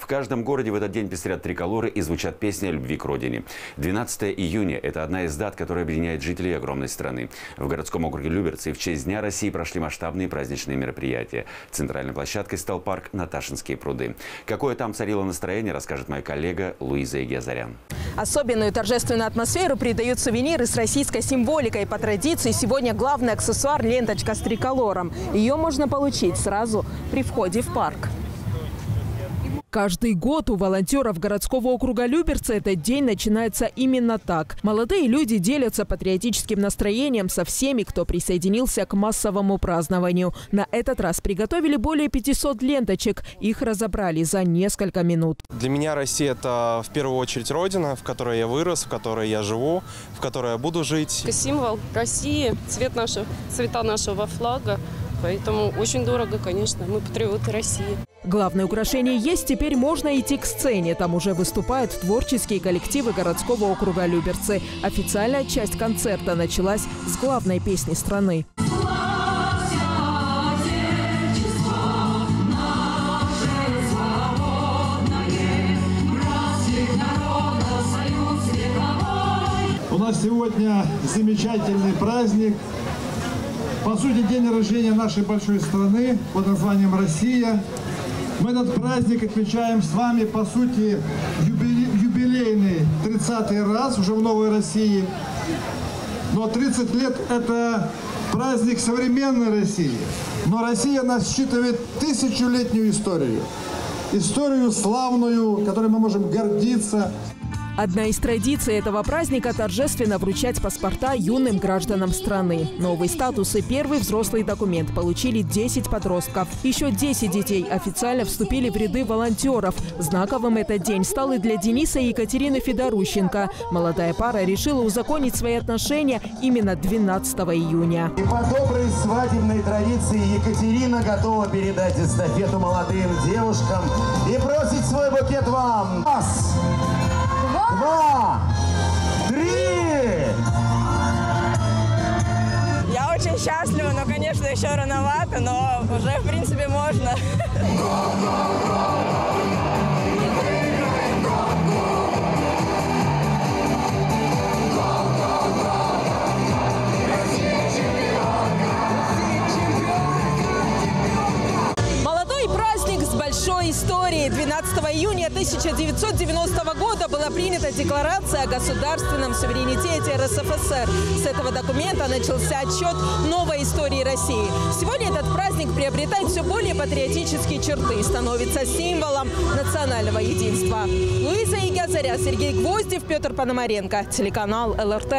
В каждом городе в этот день пестрят триколоры и звучат песни о любви к родине. 12 июня – это одна из дат, которая объединяет жителей огромной страны. В городском округе Люберцы в честь Дня России прошли масштабные праздничные мероприятия. Центральной площадкой стал парк Наташинские пруды. Какое там царило настроение, расскажет моя коллега Луиза Игезарян. Особенную торжественную атмосферу придают сувениры с российской символикой. По традиции сегодня главный аксессуар – ленточка с триколором. Ее можно получить сразу при входе в парк. Каждый год у волонтеров городского округа Люберцы этот день начинается именно так. Молодые люди делятся патриотическим настроением со всеми, кто присоединился к массовому празднованию. На этот раз приготовили более 500 ленточек. Их разобрали за несколько минут. Для меня Россия – это в первую очередь родина, в которой я вырос, в которой я живу, в которой я буду жить. Символ России, цвет нашего, цвета нашего флага. Поэтому очень дорого, конечно. Мы патриоты России. Главное украшение есть, теперь можно идти к сцене. Там уже выступают творческие коллективы городского округа Люберцы. Официальная часть концерта началась с главной песни страны. У нас сегодня замечательный праздник. По сути, день рождения нашей большой страны под названием Россия. Мы этот праздник отмечаем с вами, по сути, юбилейный 30-й раз уже в Новой России. Но 30 лет – это праздник современной России. Но Россия нас считывает тысячелетнюю историю. Историю славную, которой мы можем гордиться. Одна из традиций этого праздника – торжественно вручать паспорта юным гражданам страны. Новый статус и первый взрослый документ получили 10 подростков. Еще 10 детей официально вступили в ряды волонтеров. Знаковым этот день стал и для Дениса и Екатерины Федорущенко. Молодая пара решила узаконить свои отношения именно 12 июня. И по доброй свадебной традиции Екатерина готова передать эстафету молодым девушкам и бросить свой букет вам. Раз! Два, три. Я очень счастлива, но, конечно, еще рановато, но уже, в принципе, можно. большой истории. 12 июня 1990 года была принята Декларация о государственном суверенитете РСФСР. С этого документа начался отчет новой истории России. Сегодня этот праздник приобретает все более патриотические черты и становится символом национального единства. Луиза Игазаря, Сергей Гвоздев, Петр Пономаренко. Телеканал ЛРТ.